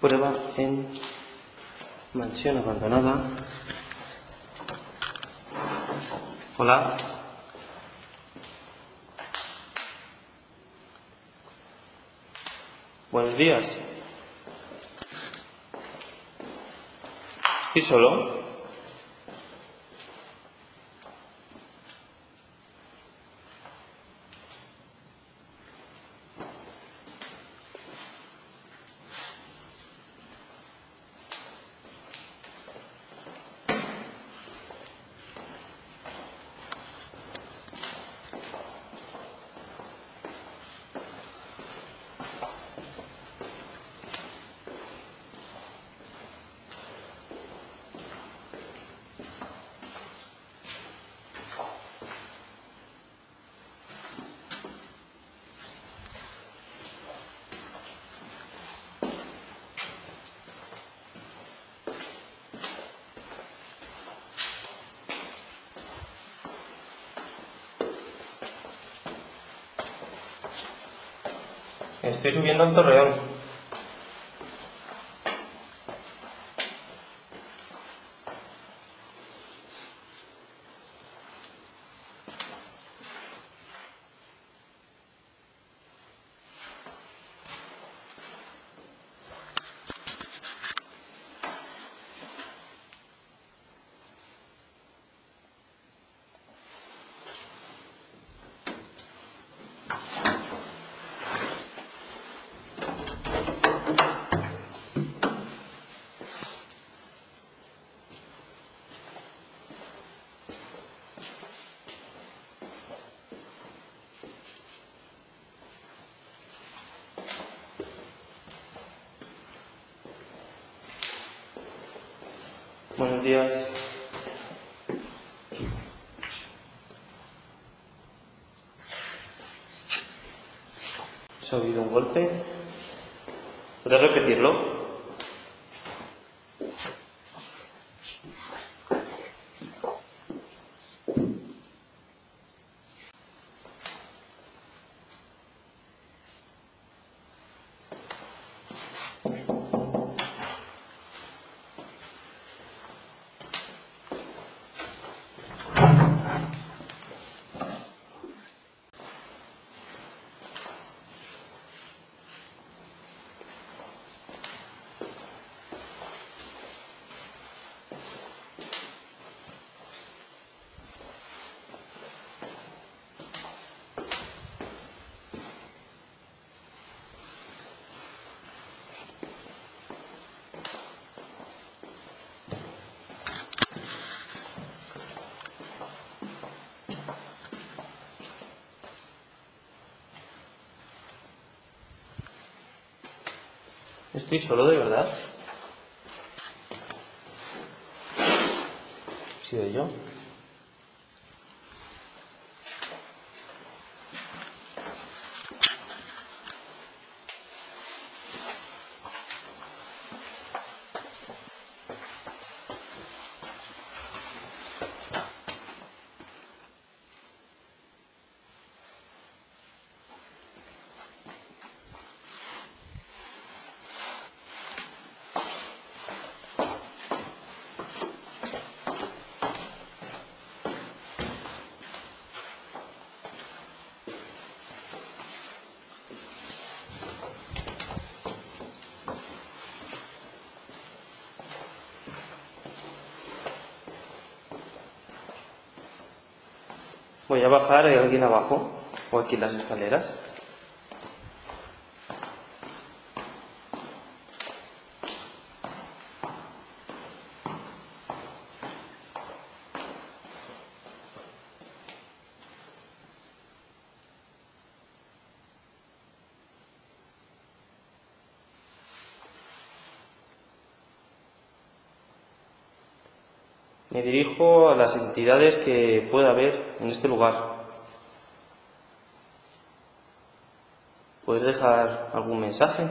Prueba en mansión abandonada. Hola. Buenos días. ¿Estoy solo? Estoy subiendo al torreón. Buenos días. ¿Se ha oído un golpe? ¿Puedes repetirlo? ¿Estoy solo de verdad? ¿He sido yo? Voy a bajar, ¿hay alguien abajo? ¿O aquí en las escaleras? Me dirijo a las entidades que pueda haber en este lugar. ¿Puedes dejar algún mensaje?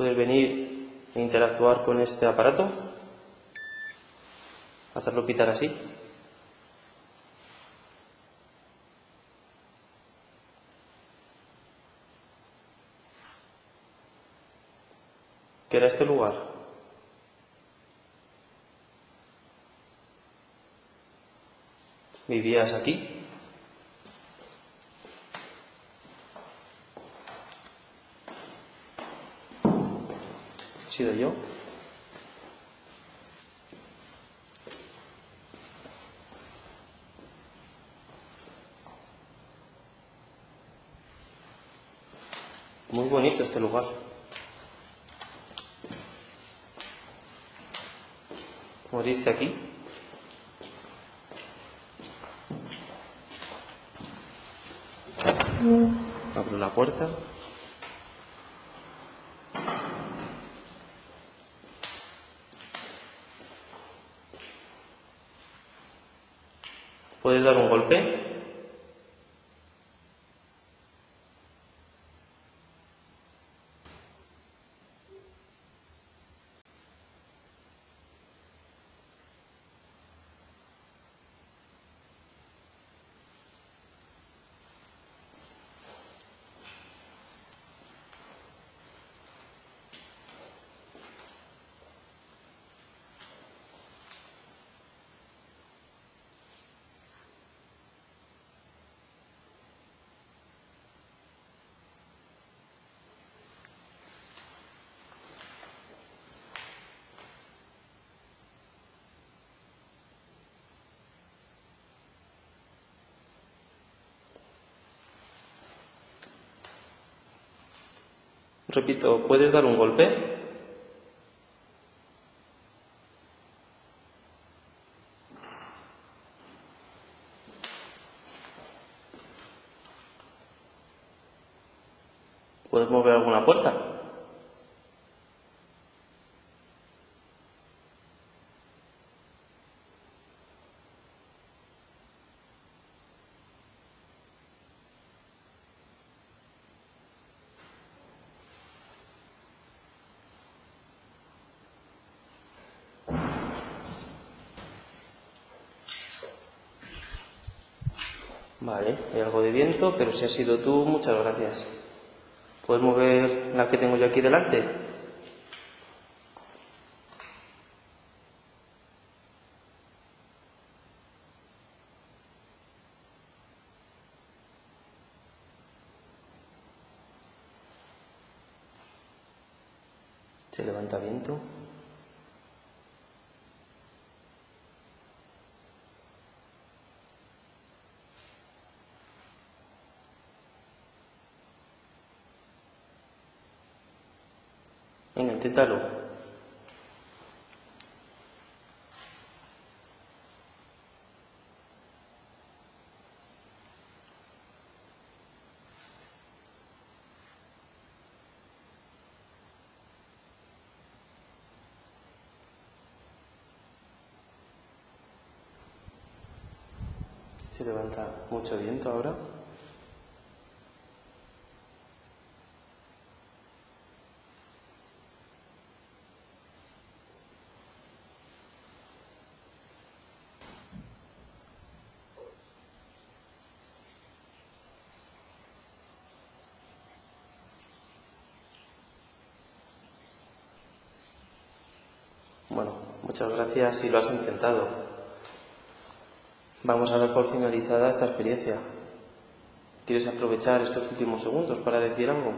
Puedes venir e interactuar con este aparato. Hacerlo pitar así. ¿Qué era este lugar? ¿Vivías aquí? Sido yo? Muy bonito este lugar. ¿Moriste aquí? Abro la puerta. ¿Puedes dar un golpe? Repito, ¿puedes dar un golpe? ¿Puedes mover alguna puerta? Vale, hay algo de viento, pero si has sido tú, muchas gracias. ¿Puedes mover la que tengo yo aquí delante? Se levanta viento. Venga. Se levanta mucho viento ahora. Bueno, muchas gracias si lo has intentado. Vamos a dar por finalizada esta experiencia. ¿Quieres aprovechar estos últimos segundos para decir algo?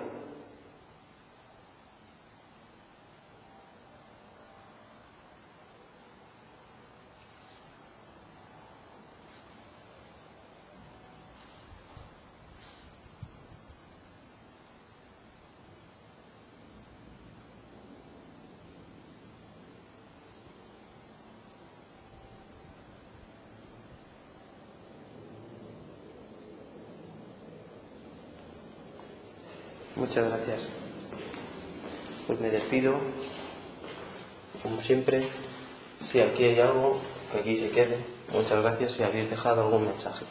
Muchas gracias. Pues me despido. Como siempre, si aquí hay algo, que aquí se quede. Muchas gracias si habéis dejado algún mensaje.